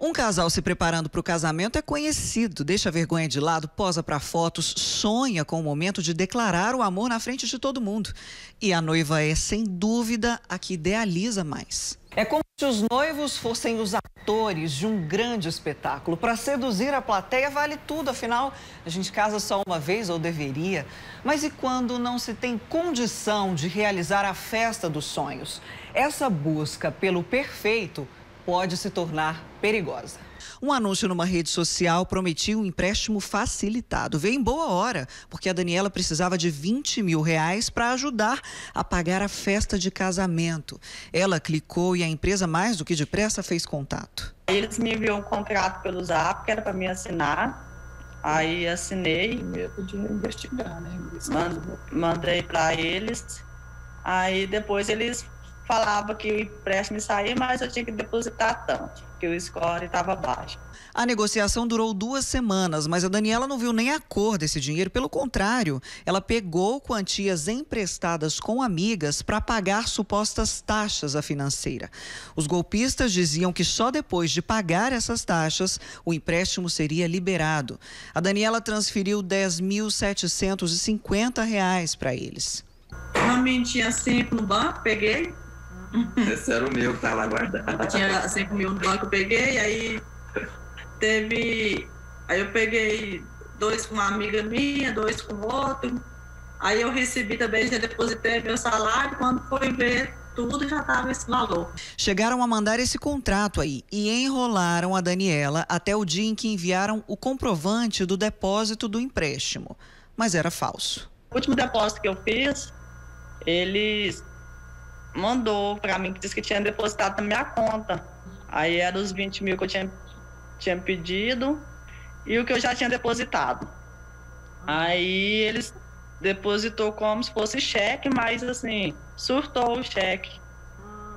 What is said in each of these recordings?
Um casal se preparando para o casamento é conhecido, deixa a vergonha de lado, posa para fotos, sonha com o momento de declarar o amor na frente de todo mundo. E a noiva é, sem dúvida, a que idealiza mais. É como se os noivos fossem os atores de um grande espetáculo. Para seduzir a plateia vale tudo, afinal, a gente casa só uma vez ou deveria. Mas e quando não se tem condição de realizar a festa dos sonhos? Essa busca pelo perfeito pode se tornar perigosa. Um anúncio numa rede social prometia um empréstimo facilitado. Veio em boa hora, porque a Daniela precisava de 20 mil reais para ajudar a pagar a festa de casamento. Ela clicou e a empresa, mais do que depressa, fez contato. Eles me enviou um contrato pelo Zap, que era para me assinar. Aí assinei. Medo de investigar, né? Mandei para eles. Aí depois eles falava que o empréstimo saía, mas eu tinha que depositar tanto, que o score estava baixo. A negociação durou duas semanas, mas a Daniela não viu nem a cor desse dinheiro. Pelo contrário, ela pegou quantias emprestadas com amigas para pagar supostas taxas à financeira. Os golpistas diziam que só depois de pagar essas taxas, o empréstimo seria liberado. A Daniela transferiu R$ 10.750 para eles. Uma mentinha cinco no banco, peguei, esse era o meu que tá lá guardado. Eu tinha 5 mil no banco, eu peguei, aí teve. Aí eu peguei dois com uma amiga minha, dois com outro. Aí eu recebi também, já depositei meu salário. Quando foi ver tudo, já estava esse valor. Chegaram a mandar esse contrato aí e enrolaram a Daniela até o dia em que enviaram o comprovante do depósito do empréstimo. Mas era falso. O último depósito que eu fiz, eles mandou para mim que disse que tinha depositado na minha conta. Aí era os 20 mil que eu tinha, tinha pedido e o que eu já tinha depositado. Aí eles depositou como se fosse cheque, mas assim, surtou o cheque.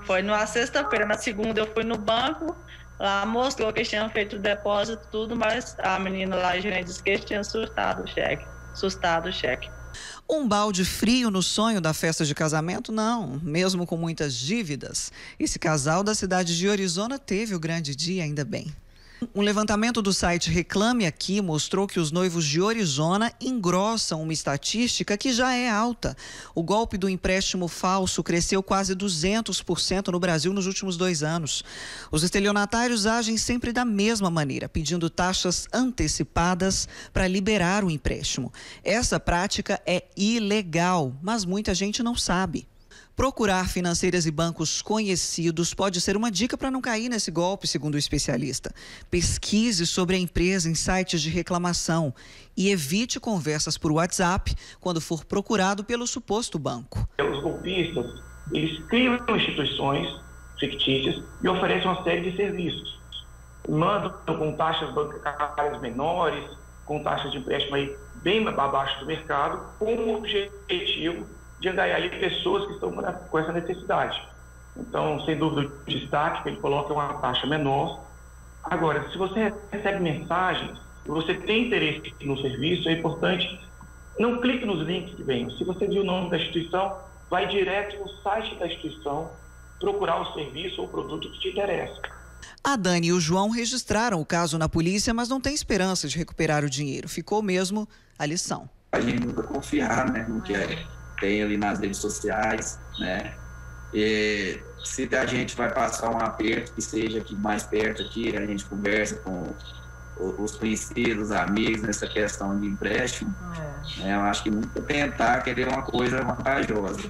Foi na sexta-feira, na segunda eu fui no banco, lá mostrou que tinham feito o depósito, tudo, mas a menina lá, a gerente disse que tinha surtado o cheque, assustado o cheque. Um balde frio no sonho da festa de casamento? Não, mesmo com muitas dívidas. Esse casal da cidade de Orizona teve o grande dia, ainda bem. Um levantamento do site Reclame Aqui mostrou que os noivos de Orizona engrossam uma estatística que já é alta. O golpe do empréstimo falso cresceu quase 200% no Brasil nos últimos dois anos. Os estelionatários agem sempre da mesma maneira, pedindo taxas antecipadas para liberar o empréstimo. Essa prática é ilegal, mas muita gente não sabe. Procurar financeiras e bancos conhecidos pode ser uma dica para não cair nesse golpe, segundo o especialista. Pesquise sobre a empresa em sites de reclamação e evite conversas por WhatsApp quando for procurado pelo suposto banco. Os golpistas, eles criam instituições fictícias e oferecem uma série de serviços. Mandam com taxas bancárias menores, com taxas de empréstimo aí bem abaixo do mercado, com o objetivo de angariar ali pessoas que estão com essa necessidade. Então, sem dúvida, o destaque que ele coloca é uma taxa menor. Agora, se você recebe mensagens e você tem interesse no serviço, é importante, não clique nos links que vêm. Se você viu o nome da instituição, vai direto no site da instituição procurar o serviço ou o produto que te interessa. A Dani e o João registraram o caso na polícia, mas não tem esperança de recuperar o dinheiro. Ficou mesmo a lição. A gente nunca confiar né, no que é tem ali nas redes sociais, né? E se a gente vai passar um aperto que seja aqui mais perto aqui, a gente conversa com os conhecidos, amigos nessa questão de empréstimo, é. né? eu acho que nunca tentar querer uma coisa vantajosa.